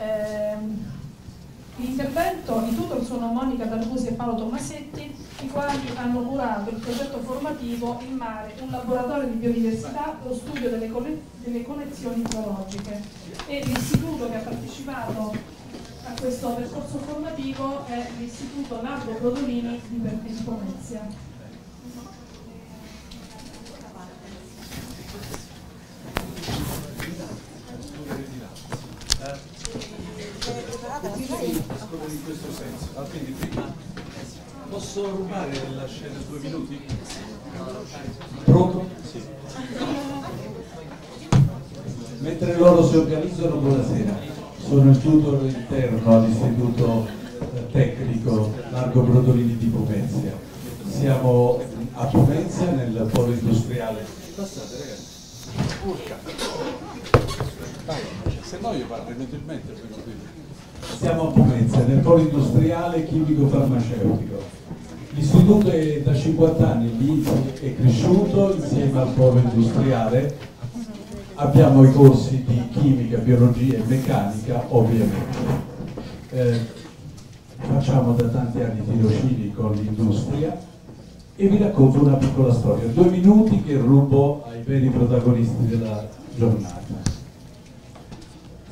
Ehm, L'intervento, i tutor sono Monica Dalbusi e Paolo Tomasetti, i quali hanno curato il progetto formativo in mare, un laboratorio di biodiversità, lo studio delle, delle collezioni biologiche. E l'istituto che ha partecipato a questo percorso formativo è l'istituto Nardo Brodolini di Pomezia. In questo senso. Ah, quindi prima posso rubare la scena due minuti? Pronto? Sì. Mentre loro si organizzano, buonasera. Sono il tutor interno all'istituto eh, tecnico Largo Brodolini di Pomezia. Siamo a Pomezia nel polo industriale. Passate ragazzi. Urca. Se no io parlo inutilmente. Siamo a Pomezia, nel polo industriale chimico-farmaceutico. L'istituto è da 50 anni lì, è cresciuto insieme al polo industriale. Abbiamo i corsi di chimica, biologia e meccanica, ovviamente. Eh, facciamo da tanti anni tirocini con l'industria e vi racconto una piccola storia, due minuti che rubo ai veri protagonisti della giornata.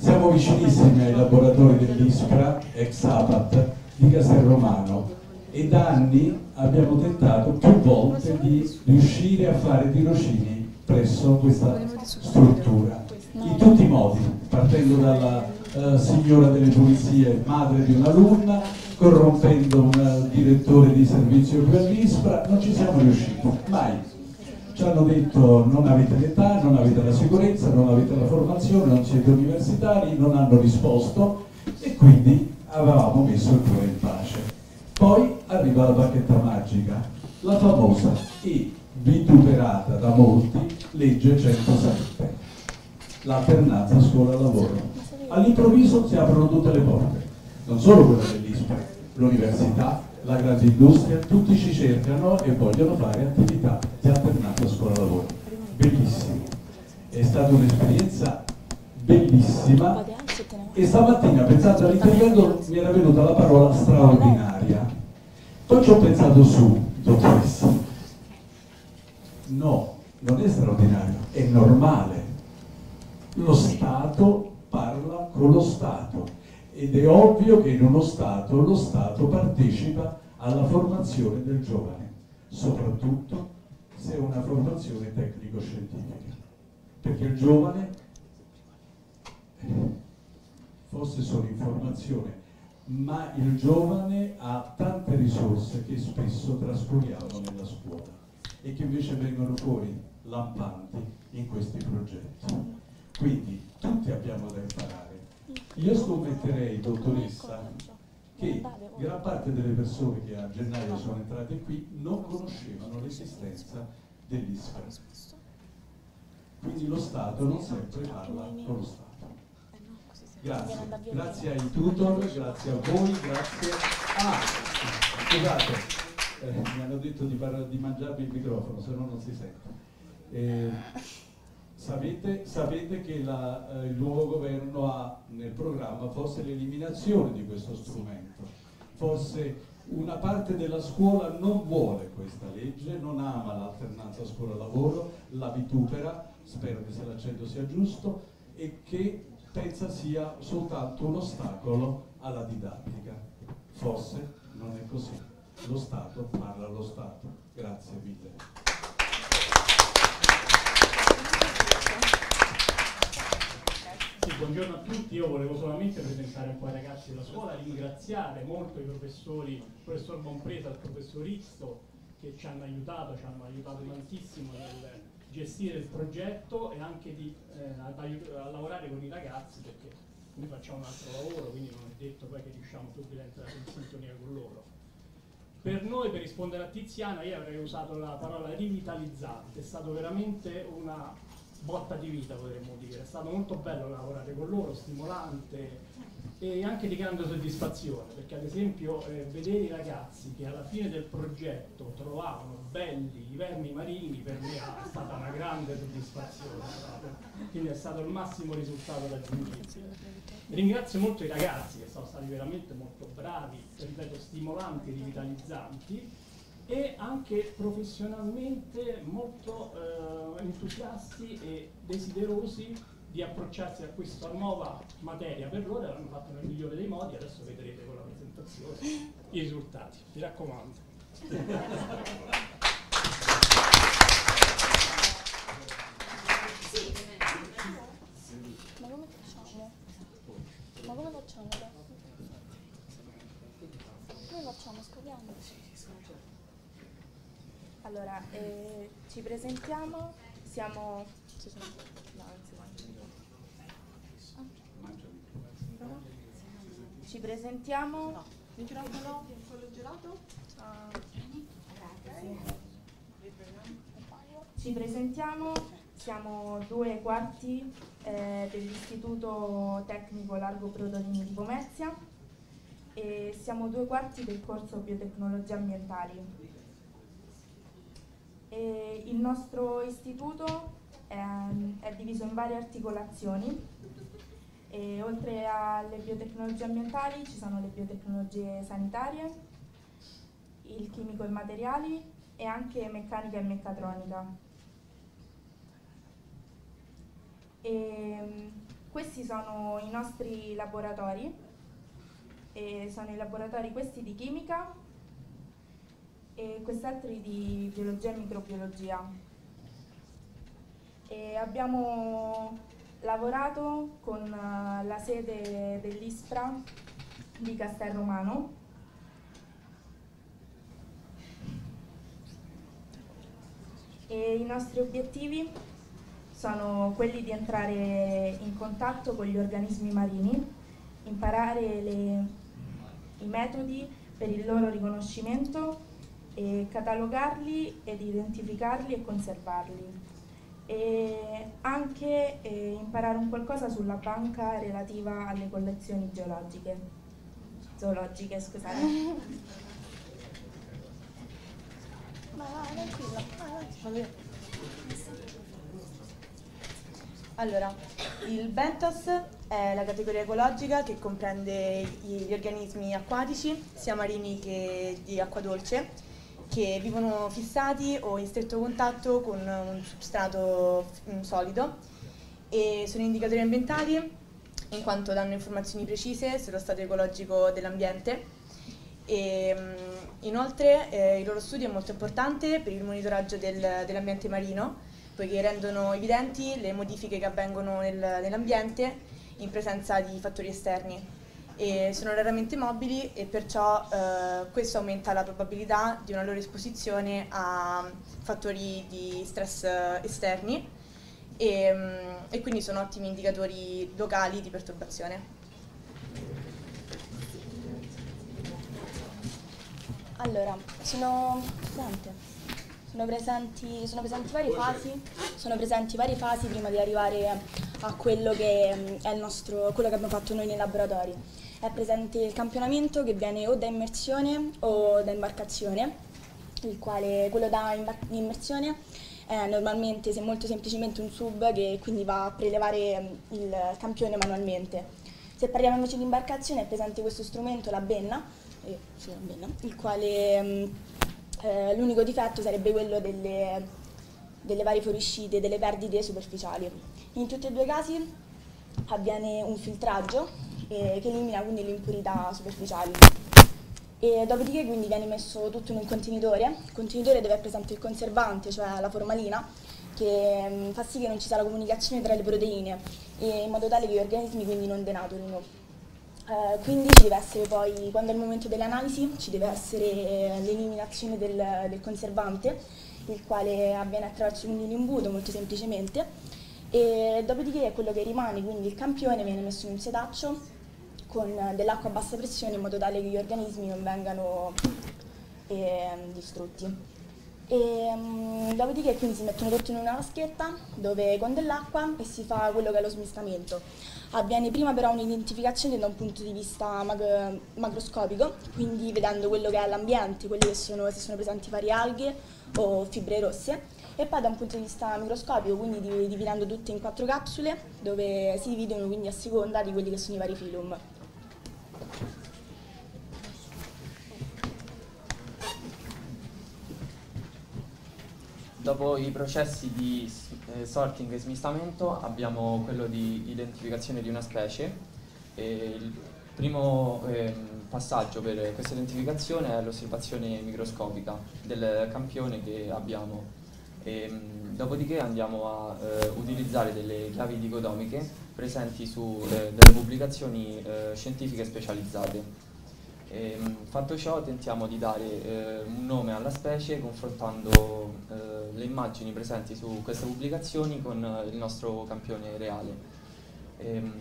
Siamo vicinissimi ai laboratori dell'ISPRA, ex APAT, di Castelromano e da anni abbiamo tentato più volte di riuscire a fare tirocini presso questa struttura. In tutti i modi, partendo dalla uh, signora delle pulizie, madre di un'alunna, corrompendo un uh, direttore di servizio qui all'ISPRA, non ci siamo riusciti, mai ci hanno detto non avete l'età, non avete la sicurezza, non avete la formazione, non siete universitari, non hanno risposto e quindi avevamo messo il cuore in pace. Poi arriva la bacchetta magica, la famosa e vituperata da molti legge 107, l'alternanza scuola-lavoro. All'improvviso si aprono tutte le porte, non solo quella dell'ISPRA, l'università, la grande industria, tutti ci cercano e vogliono fare attività di alternanza scuola-lavoro. Bellissimo. È stata un'esperienza bellissima e stamattina pensando all'intervento mi era venuta la parola straordinaria. Poi ci ho pensato su, dottoressa. No, non è straordinario, è normale. Lo Stato parla con lo Stato ed è ovvio che in uno Stato lo Stato partecipa alla formazione del giovane, soprattutto se è una formazione tecnico-scientifica, perché il giovane forse solo informazione, ma il giovane ha tante risorse che spesso trascuriamo nella scuola e che invece vengono fuori lampanti in questi progetti. Quindi tutti abbiamo da imparare io scommetterei, dottoressa, che gran parte delle persone che a gennaio sono entrate qui non conoscevano l'esistenza dell'ISPRA. Quindi lo Stato non sempre parla con lo Stato. Grazie, grazie ai tutor, grazie a voi, grazie. Ah, scusate, eh, mi hanno detto di, di mangiarmi il microfono, se no non si sente. Eh, Sapete, sapete che la, eh, il nuovo governo ha nel programma forse l'eliminazione di questo strumento, forse una parte della scuola non vuole questa legge, non ama l'alternanza scuola-lavoro, la vitupera, spero che se l'accento sia giusto, e che pensa sia soltanto un ostacolo alla didattica. Forse non è così. Lo Stato parla allo Stato. Grazie mille. buongiorno a tutti, io volevo solamente presentare un po' i ragazzi della scuola, ringraziare molto i professori, il professor Bonpresa e il professor Rizzo che ci hanno aiutato, ci hanno aiutato tantissimo nel gestire il progetto e anche di, eh, a, a, lavorare con i ragazzi perché noi facciamo un altro lavoro, quindi non è detto poi che riusciamo subito a entrare in sintonia con loro. Per noi, per rispondere a Tiziana, io avrei usato la parola rivitalizzante, è stato veramente una botta di vita potremmo dire, è stato molto bello lavorare con loro, stimolante, e anche di grande soddisfazione, perché ad esempio eh, vedere i ragazzi che alla fine del progetto trovavano belli i vermi marini per me è stata una grande soddisfazione, quindi è stato il massimo risultato raggiungibile. Ringrazio molto i ragazzi che sono stati veramente molto bravi, ripeto, stimolanti, rivitalizzanti e anche professionalmente molto eh, entusiasti e desiderosi di approcciarsi a questa nuova materia per loro l'hanno fatto nel migliore dei modi, adesso vedrete con la presentazione i risultati, mi raccomando. Ma come facciamo? Ma come facciamo? Come facciamo? Scopriamo. Allora, eh, ci presentiamo, siamo... Ci sono... No, non si sente. Ah. Ci presentiamo... No. Microfono? Quello gelato? Ci presentiamo, siamo due quarti eh, dell'Istituto Tecnico Largo Prodolini di Pomezia e siamo due quarti del corso Biotecnologie Ambientali. E il nostro istituto è, è diviso in varie articolazioni e oltre alle biotecnologie ambientali ci sono le biotecnologie sanitarie, il chimico e materiali e anche meccanica e meccatronica. E, questi sono i nostri laboratori, e sono i laboratori questi di chimica e quest'altri di biologia e microbiologia. E abbiamo lavorato con uh, la sede dell'ISPRA di Castel Romano e i nostri obiettivi sono quelli di entrare in contatto con gli organismi marini, imparare le, i metodi per il loro riconoscimento, e catalogarli ed identificarli e conservarli. E anche eh, imparare un qualcosa sulla banca relativa alle collezioni geologiche. Zoologiche, scusate. Vai. Allora, il Bentos è la categoria ecologica che comprende gli organismi acquatici, sia marini che di acqua dolce, che vivono fissati o in stretto contatto con un substrato solido e sono indicatori ambientali in quanto danno informazioni precise sullo stato ecologico dell'ambiente. E, inoltre eh, il loro studio è molto importante per il monitoraggio del, dell'ambiente marino poiché rendono evidenti le modifiche che avvengono nel, nell'ambiente in presenza di fattori esterni. E sono raramente mobili e perciò eh, questo aumenta la probabilità di una loro esposizione a fattori di stress esterni e, mm, e quindi sono ottimi indicatori locali di perturbazione. Allora, sono presente. Sono presenti, sono presenti varie fasi, sono presenti varie fasi prima di arrivare a quello che mm, è il nostro, quello che abbiamo fatto noi nei laboratori. È presente il campionamento che viene o da immersione o da imbarcazione, il quale quello da immersione è normalmente, se molto semplicemente un sub che quindi va a prelevare mm, il campione manualmente. Se parliamo invece di imbarcazione è presente questo strumento, la benna, eh, sì, la benna il quale mm, eh, l'unico difetto sarebbe quello delle, delle varie fuoriuscite, delle perdite superficiali. In tutti e due i casi avviene un filtraggio eh, che elimina quindi le impurità superficiali. E dopodiché quindi viene messo tutto in un contenitore, il contenitore dove è presente il conservante, cioè la formalina, che mh, fa sì che non ci sia la comunicazione tra le proteine, in modo tale che gli organismi quindi non denaturino. Eh, quindi ci deve essere poi, quando è il momento dell'analisi, ci deve essere l'eliminazione del, del, conservante, il quale avviene attraverso un imbuto molto semplicemente, e dopodiché quello che rimane, quindi il campione, viene messo in un setaccio con dell'acqua a bassa pressione in modo tale che gli organismi non vengano eh, distrutti. E, um, dopodiché quindi si mettono tutti in una vaschetta dove con dell'acqua e si fa quello che è lo smistamento. Avviene prima però un'identificazione da un punto di vista mag- macroscopico, quindi vedendo quello che è l'ambiente, quelli che sono, se sono presenti varie alghe o fibre rosse, e poi da un punto di vista microscopico, quindi dividendo tutte in quattro capsule dove si dividono quindi a seconda di quelli che sono i vari filum. Dopo i processi di eh, sorting e smistamento abbiamo quello di identificazione di una specie. E il primo eh, passaggio per questa identificazione è l'osservazione microscopica del campione che abbiamo. E, mh, dopodiché andiamo a eh, utilizzare delle chiavi dicotomiche presenti su eh, delle pubblicazioni eh, scientifiche specializzate. E, ehm, fatto ciò tentiamo di dare eh, un nome alla specie confrontando eh, le immagini presenti su queste pubblicazioni con eh, il nostro campione reale. E, ehm,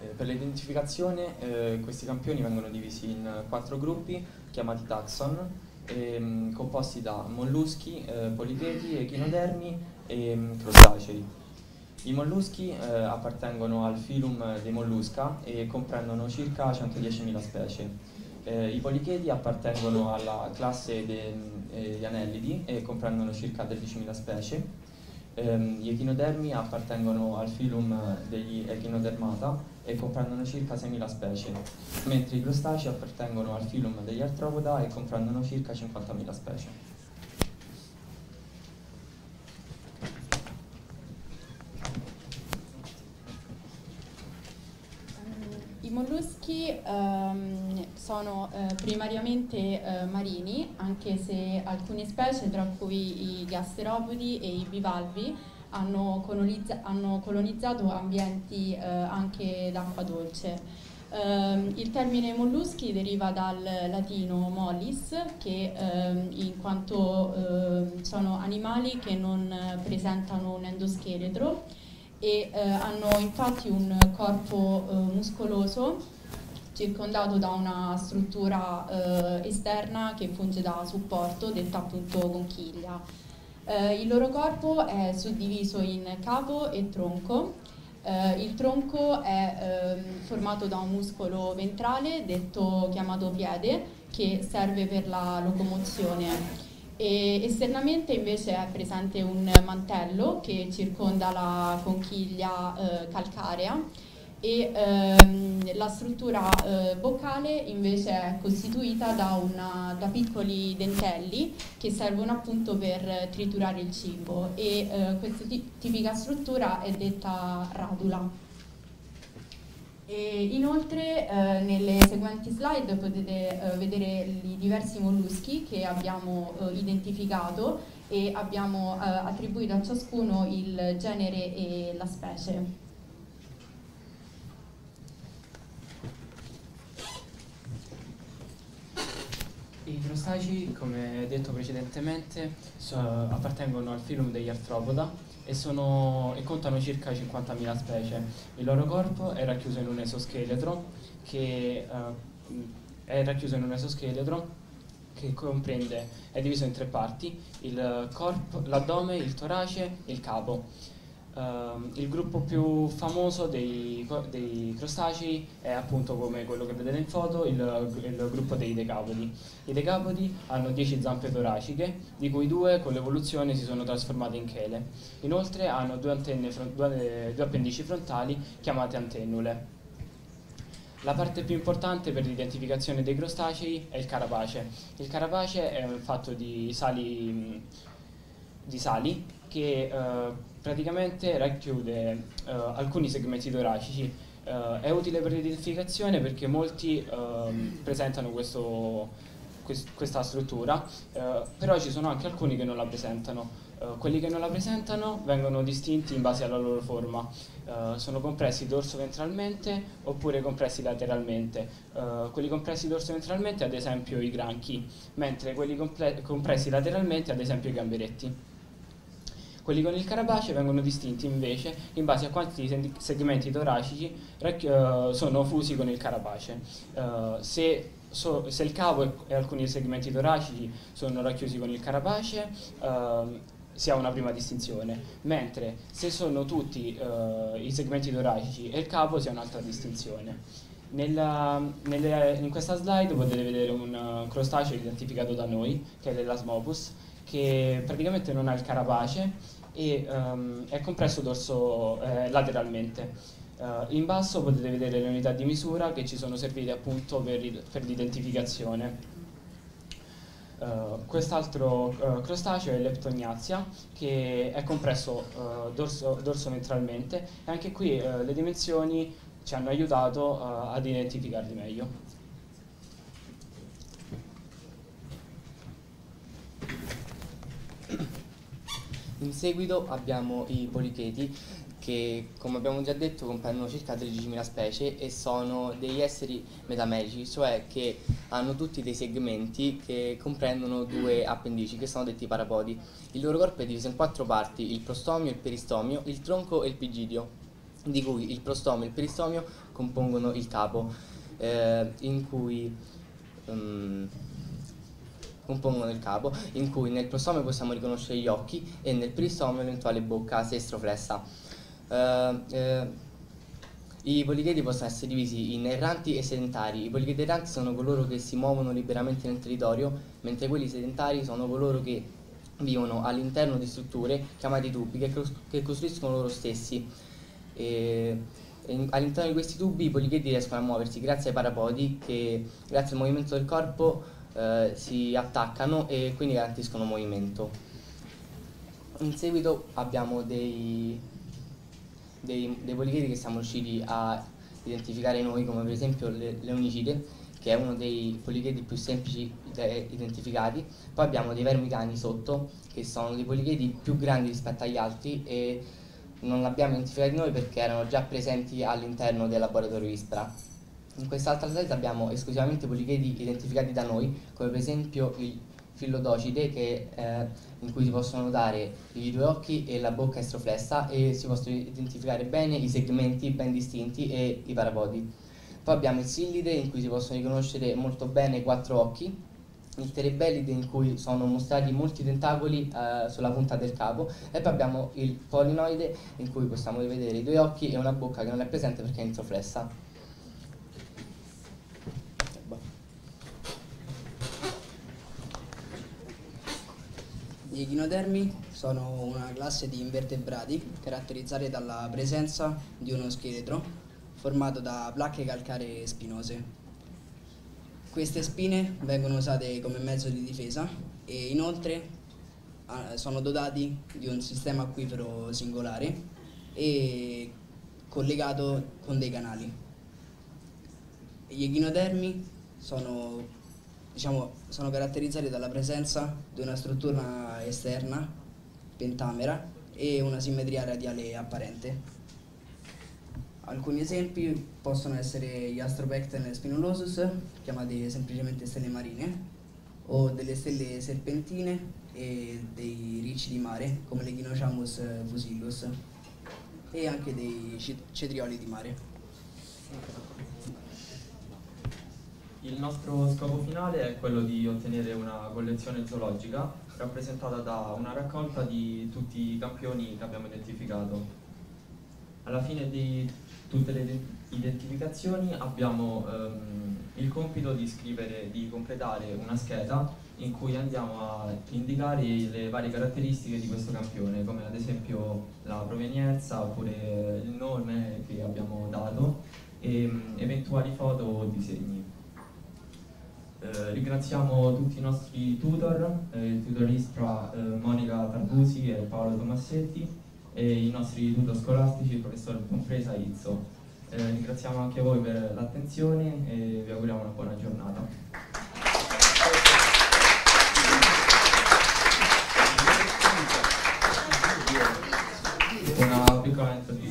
eh, per l'identificazione eh, questi campioni vengono divisi in quattro gruppi chiamati taxon, ehm, composti da molluschi, eh, policheti, echinodermi e mm, crostacei. I molluschi appartengono al filum dei mollusca e comprendono circa 110.000 specie. Eh, I policheti appartengono alla classe degli eh, anellidi e comprendono circa 13.000 specie. Eh, gli echinodermi appartengono al filum degli echinodermata e comprendono circa 6.000 specie, mentre i crostacei appartengono al filum degli artropoda e comprendono circa 50.000 specie. molluschi ehm, sono eh, primariamente eh, marini, anche se alcune specie, tra cui i gasteropodi e i bivalvi, hanno, hanno colonizzato ambienti eh, anche d'acqua dolce. Um, il termine molluschi deriva dal latino mollis, che um, in quanto um, sono animali che non presentano un endoscheletro e eh, hanno infatti un corpo eh, muscoloso circondato da una struttura eh, esterna che funge da supporto, detta appunto conchiglia. Eh, il loro corpo è suddiviso in capo e tronco. Eh, il tronco è ehm, formato da un muscolo ventrale, detto chiamato piede, che serve per la locomozione. E esternamente invece è presente un mantello che circonda la conchiglia eh, calcarea e ehm, la struttura eh, boccale invece è costituita da, una, da, piccoli dentelli che servono appunto per triturare il cibo e eh, questa tipica struttura è detta radula. E inoltre eh, nelle seguenti slide potete eh, vedere i diversi molluschi che abbiamo eh, identificato e abbiamo eh, attribuito a ciascuno il genere e la specie. I crostacei, come detto precedentemente, so, appartengono al filum degli arthropoda e, sono, e contano circa 50.000 specie. Il loro corpo è racchiuso in un esoscheletro che uh, in un esoscheletro che comprende, è diviso in tre parti, il corpo, l'addome, il torace e il capo. Uh, il gruppo più famoso dei, dei, crostacei è appunto come quello che vedete in foto il, il, gruppo dei decapodi. I decapodi hanno 10 zampe toraciche, di cui due con l'evoluzione si sono trasformate in chele. Inoltre hanno due, antenne, due, due appendici frontali chiamate antennule. La parte più importante per l'identificazione dei crostacei è il carapace. Il carapace è fatto di sali, di sali che uh, praticamente racchiude uh, alcuni segmenti toracici. Uh, è utile per l'identificazione perché molti ehm, presentano questo, quest questa struttura, però ci sono anche alcuni che non la presentano. quelli che non la presentano vengono distinti in base alla loro forma. sono compressi dorso-ventralmente oppure compressi lateralmente. quelli compressi dorso-ventralmente ad esempio i granchi, mentre quelli compressi lateralmente ad esempio i gamberetti. Quelli con il carapace vengono distinti invece in base a quanti segmenti toracici uh, sono fusi con il carapace. Uh, se so, se il cavo e, alcuni segmenti toracici sono racchiusi con il carapace, ehm, si ha una prima distinzione, mentre se sono tutti eh, i segmenti toracici e il capo si ha un'altra distinzione. Nella, nelle, in questa slide potete vedere un uh, crostaceo identificato da noi, che è l'Elasmopus, che praticamente non ha il carapace e um, è compresso dorso eh, lateralmente. Uh, in basso potete vedere le unità di misura che ci sono servite appunto per, per l'identificazione. Uh, quest'altro uh, crostaceo è l'Eptognazia che è compresso dorso, dorso, ventralmente e anche qui le dimensioni ci hanno aiutato ad identificarli meglio. In seguito abbiamo i policheti che come abbiamo già detto comprendono circa 13.000 specie e sono degli esseri metamerici, cioè che hanno tutti dei segmenti che comprendono due appendici che sono detti parapodi. Il loro corpo è diviso in quattro parti, il prostomio, il peristomio, il tronco e il pigidio, di cui il prostomio e il peristomio compongono il capo, eh, in cui... Um, compongono il capo, in cui nel prostomio possiamo riconoscere gli occhi e nel peristomio l'eventuale bocca se estroflessa. Uh, uh, I policheti possono essere divisi in erranti e sedentari. I policheti erranti sono coloro che si muovono liberamente nel territorio, mentre quelli sedentari sono coloro che vivono all'interno di strutture chiamate tubi che, che costruiscono loro stessi. E, e all'interno di questi tubi i policheti riescono a muoversi grazie ai parapodi che grazie al movimento del corpo eh, si attaccano e quindi garantiscono movimento. In seguito abbiamo dei, dei, dei policheti che siamo riusciti a identificare noi, come per esempio le, l'eunicide, che è uno dei policheti più semplici identificati. Poi abbiamo dei vermicani sotto, che sono dei policheti più grandi rispetto agli altri e non li abbiamo identificati noi perché erano già presenti all'interno del laboratorio ISPRA. In quest'altra slide abbiamo esclusivamente policheti identificati da noi, come per esempio il fillodocide che, eh, in cui si possono notare i due occhi e la bocca estroflessa e si possono identificare bene i segmenti ben distinti e i parapodi. Poi abbiamo il sillide in cui si possono riconoscere molto bene i quattro occhi, il terebellide in cui sono mostrati molti tentacoli eh, sulla punta del capo e poi abbiamo il polinoide in cui possiamo rivedere i due occhi e una bocca che non è presente perché è introflessa. Gli echinodermi sono una classe di invertebrati caratterizzati dalla presenza di uno scheletro formato da placche calcaree spinose. Queste spine vengono usate come mezzo di difesa e inoltre sono dotati di un sistema acquifero singolare e collegato con dei canali. Gli echinodermi sono diciamo, sono caratterizzati dalla presenza di una struttura esterna, pentamera, e una simmetria radiale apparente. Alcuni esempi possono essere gli Astropecten spinulosus, chiamati semplicemente stelle marine, o delle stelle serpentine e dei ricci di mare, come l'Echinochamus fusilius, e anche dei cetrioli di mare. Il nostro scopo finale è quello di ottenere una collezione zoologica rappresentata da una raccolta di tutti i campioni che abbiamo identificato. Alla fine di tutte le identificazioni abbiamo ehm, il compito di scrivere, di completare una scheda in cui andiamo a indicare le varie caratteristiche di questo campione, come ad esempio la provenienza oppure il nome che abbiamo dato e ehm, eventuali foto o disegni. Eh, ringraziamo tutti i nostri tutor, eh, il tutor ISPRA eh, Monica Tarbusi e Paolo Tomassetti e i nostri tutor scolastici, il professor Compresa Izzo. Eh, ringraziamo anche voi per l'attenzione e vi auguriamo una buona giornata. Una piccola introduzione.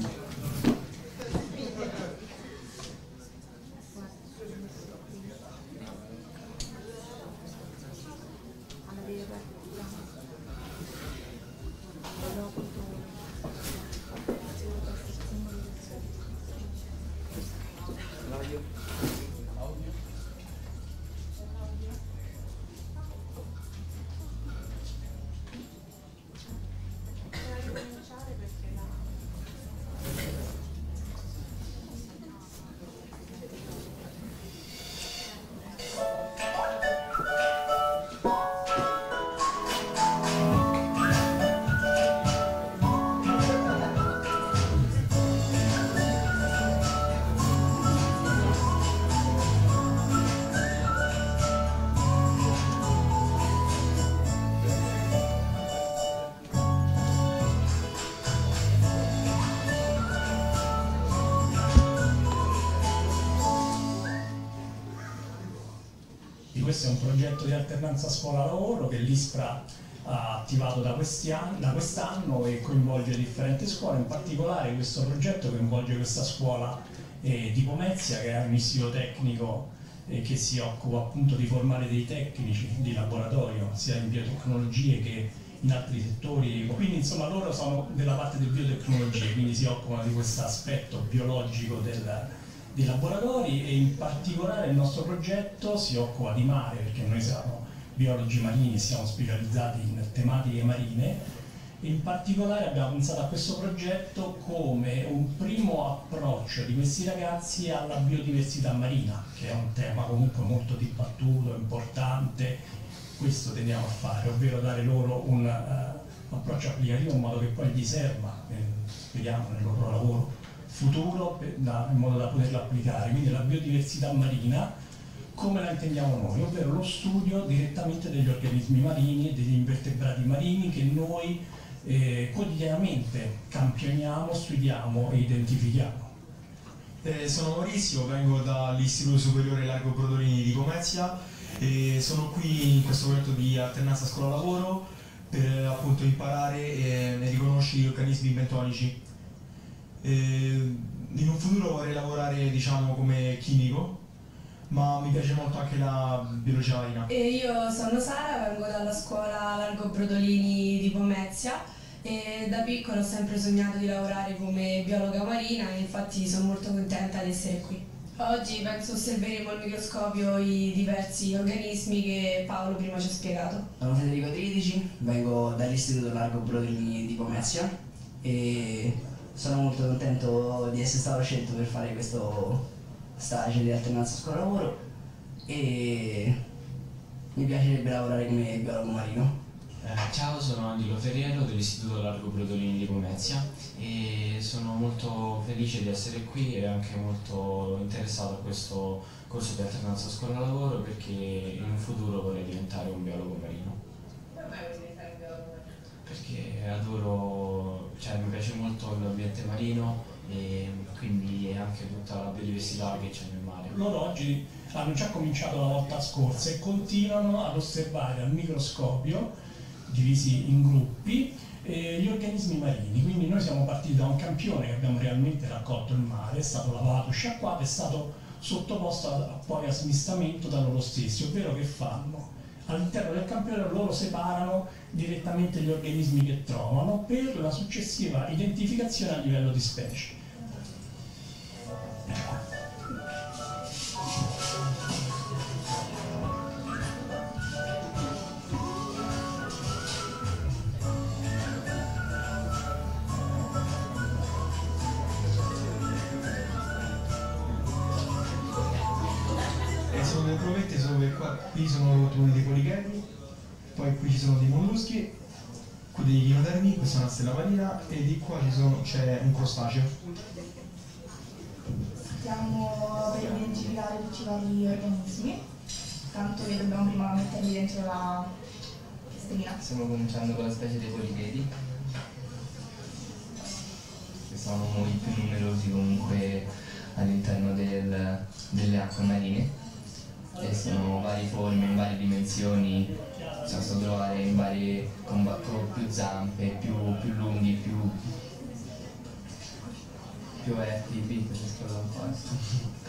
Progetto di alternanza scuola-lavoro che l'ISPRA ha attivato da, quest'anno, e coinvolge differenti scuole, in particolare questo progetto coinvolge questa scuola eh, di Pomezia che è un istituto tecnico eh, che si occupa appunto di formare dei tecnici di laboratorio sia in biotecnologie che in altri settori, quindi insomma loro sono della parte di biotecnologie, quindi si occupano di questo aspetto biologico del, dei laboratori e in particolare il nostro progetto si occupa di mare perché noi siamo biologi marini, siamo specializzati in tematiche marine. E in particolare abbiamo pensato a questo progetto come un primo approccio di questi ragazzi alla biodiversità marina, che è un tema comunque molto dibattuto, importante, questo teniamo a fare, ovvero dare loro un uh, approccio applicativo in modo che poi gli serva, eh, speriamo, nel loro lavoro futuro per, da, in modo da poterlo applicare. Quindi la biodiversità marina come la intendiamo noi, ovvero lo studio direttamente degli organismi marini e degli invertebrati marini che noi eh, quotidianamente campioniamo, studiamo e identifichiamo. Eh, sono Maurizio, vengo dall'Istituto Superiore Largo Brodolini di Pomezia e sono qui in questo momento di alternanza scuola-lavoro per appunto imparare e riconoscere gli organismi bentonici. E in un futuro vorrei lavorare diciamo come chimico ma mi piace molto anche la biologia marina. E io sono Sara, vengo dalla scuola Largo Brodolini di Pomezia e da piccola ho sempre sognato di lavorare come biologa marina e infatti sono molto contenta di essere qui. Oggi penso osserveremo al microscopio i diversi organismi che Paolo prima ci ha spiegato. Sono Federico Tridici, vengo dall'Istituto Largo Brodolini di Pomezia e sono molto contento di essere stato scelto per fare questo stage di alternanza scuola-lavoro e mi piacerebbe lavorare come biologo marino. Eh, ciao, sono Angelo Ferriero dell'Istituto Largo Brodolini di Pomezia e sono molto felice di essere qui e anche molto interessato a questo corso di alternanza scuola-lavoro perché in un futuro vorrei diventare un biologo marino. Come mai vuoi diventare un biologo marino? Perché adoro, cioè mi piace molto l'ambiente marino e quindi anche tutta la biodiversità che c'è nel mare. Loro oggi hanno già cominciato la volta scorsa e continuano ad osservare al microscopio divisi in gruppi eh, gli organismi marini, quindi noi siamo partiti da un campione che abbiamo realmente raccolto in mare, è stato lavato, sciacquato, è stato sottoposto a poi a smistamento da loro stessi, ovvero che fanno? All'interno del campione loro separano direttamente gli organismi che trovano per la successiva identificazione a livello di specie. Questa è una stella marina e di qua c'è un crostaceo. Stiamo per identificare tutti i vari organismi, tanto che dobbiamo prima metterli dentro la stellina. Stiamo cominciando con la specie dei policheti, che sono i più numerosi comunque all'interno del- delle acque marine e sono varie forme, in varie dimensioni, si possono trovare in varie, con, con più zampe, più, più lunghi, più, più verti, piccoli, scusa un po'.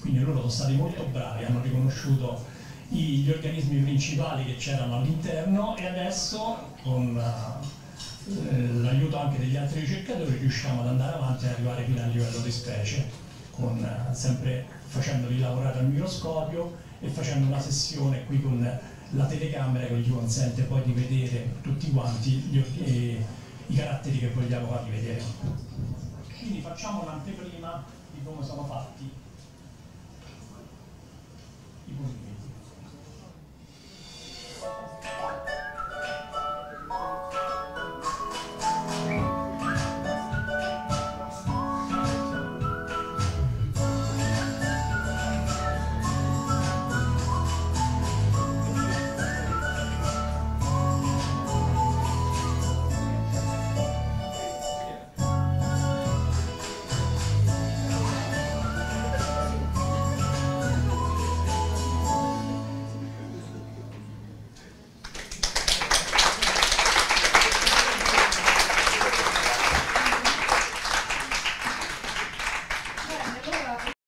Quindi loro sono stati molto bravi, hanno riconosciuto gli organismi principali che c'erano all'interno e adesso con eh, l'aiuto anche degli altri ricercatori riusciamo ad andare avanti e arrivare fino al livello di specie, con, eh, sempre facendoli lavorare al microscopio e facendo una sessione qui con la telecamera che gli consente poi di vedere tutti quanti gli, eh, i caratteri che vogliamo fargli vedere. Quindi facciamo un'anteprima di come sono fatti i pulmini.